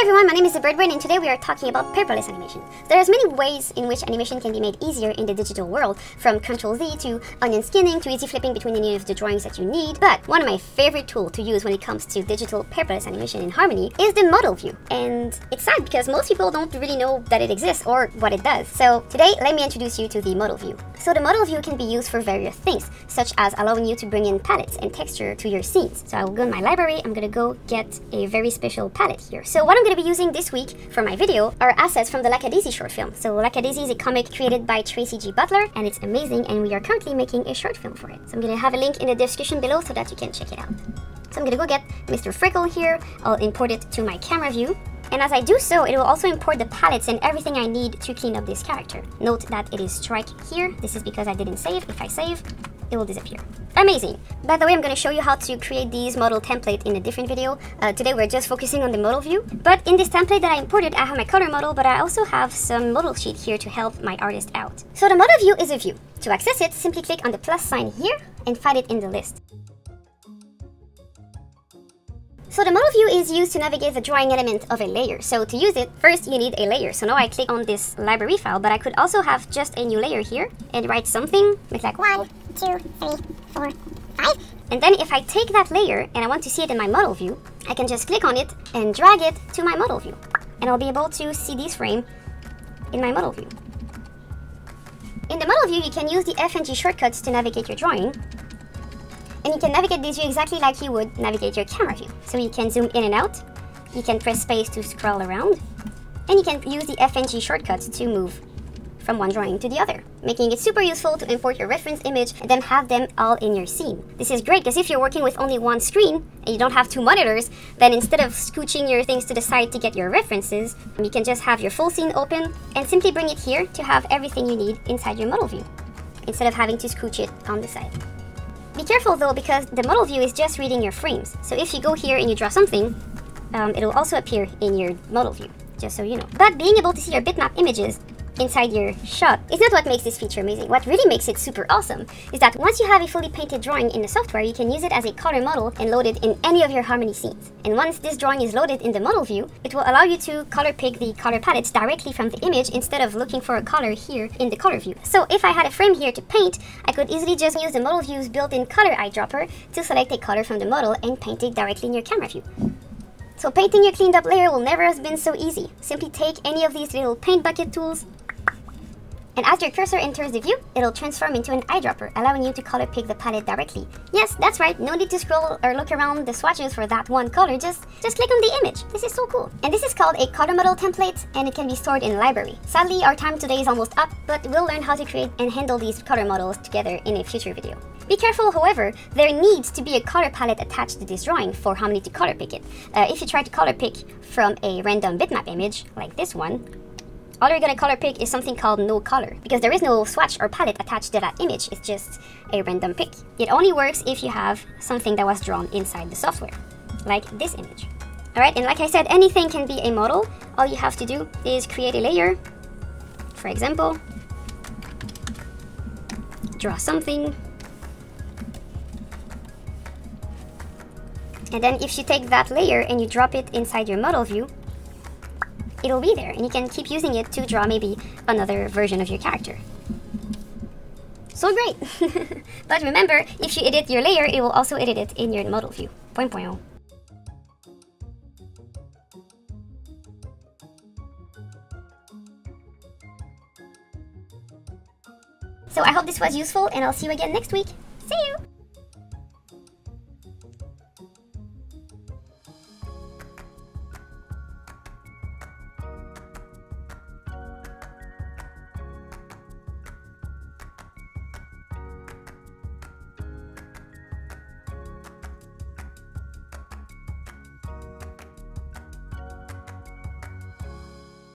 everyone, my name is Birdbrain and today we are talking about paperless animation. There's many ways in which animation can be made easier in the digital world, from Ctrl Z to onion skinning to easy flipping between any of the drawings that you need. But one of my favorite tools to use when it comes to digital paperless animation in Harmony is the model view. And it's sad because most people don't really know that it exists or what it does. So today, let me introduce you to the model view. So the model view can be used for various things, such as allowing you to bring in palettes and texture to your scenes. So I will go in my library, I'm gonna go get a very special palette here. So what I'm going to be using this week for my video are assets from the Lackadaisy short film. So Lackadaisy is a comic created by Tracy J. Butler and it's amazing and we are currently making a short film for it. So I'm going to have a link in the description below so that you can check it out. So I'm going to go get Mr. Freckle here. I'll import it to my camera view. And as I do so, it will also import the palettes and everything I need to clean up this character. Note that it is strike here. This is because I didn't save. If I save, it will disappear. Amazing! By the way, I'm going to show you how to create these model template in a different video. Uh, today we're just focusing on the model view. But in this template that I imported, I have my color model, but I also have some model sheet here to help my artist out. So the model view is a view. To access it, simply click on the plus sign here and find it in the list. So the model view is used to navigate the drawing element of a layer. So to use it, first you need a layer. So now I click on this library file, but I could also have just a new layer here and write something with like one, two, three, four, five. And then if I take that layer and I want to see it in my model view, I can just click on it and drag it to my model view. And I'll be able to see this frame in my model view. In the model view, you can use the F and G shortcuts to navigate your drawing. And you can navigate this view exactly like you would navigate your camera view. So you can zoom in and out, you can press space to scroll around, and you can use the F and G shortcuts to move from one drawing to the other, making it super useful to import your reference image and then have them all in your scene. This is great because if you're working with only one screen and you don't have two monitors, then instead of scooching your things to the side to get your references, you can just have your full scene open and simply bring it here to have everything you need inside your model view, instead of having to scooch it on the side. Be careful though because the model view is just reading your frames. So if you go here and you draw something, um, it'll also appear in your model view, just so you know. But being able to see your bitmap images inside your shot is not what makes this feature amazing. What really makes it super awesome is that once you have a fully painted drawing in the software, you can use it as a color model and load it in any of your Harmony scenes. And once this drawing is loaded in the model view, it will allow you to color pick the color palettes directly from the image instead of looking for a color here in the color view. So if I had a frame here to paint, I could easily just use the model view's built-in color eyedropper to select a color from the model and paint it directly in your camera view. So painting your cleaned up layer will never have been so easy. Simply take any of these little paint bucket tools, and as your cursor enters the view, it'll transform into an eyedropper, allowing you to color pick the palette directly. Yes, that's right, no need to scroll or look around the swatches for that one color, just, just click on the image. This is so cool. And this is called a color model template, and it can be stored in library. Sadly, our time today is almost up, but we'll learn how to create and handle these color models together in a future video. Be careful, however, there needs to be a color palette attached to this drawing for Harmony to color pick it. Uh, if you try to color pick from a random bitmap image, like this one, all you're gonna color pick is something called no color, because there is no swatch or palette attached to that image, it's just a random pick. It only works if you have something that was drawn inside the software, like this image. Alright, and like I said, anything can be a model. All you have to do is create a layer, for example, draw something, and then if you take that layer and you drop it inside your model view, it'll be there and you can keep using it to draw maybe another version of your character. So great! but remember, if you edit your layer, it will also edit it in your model view. Point point oh. So I hope this was useful and I'll see you again next week.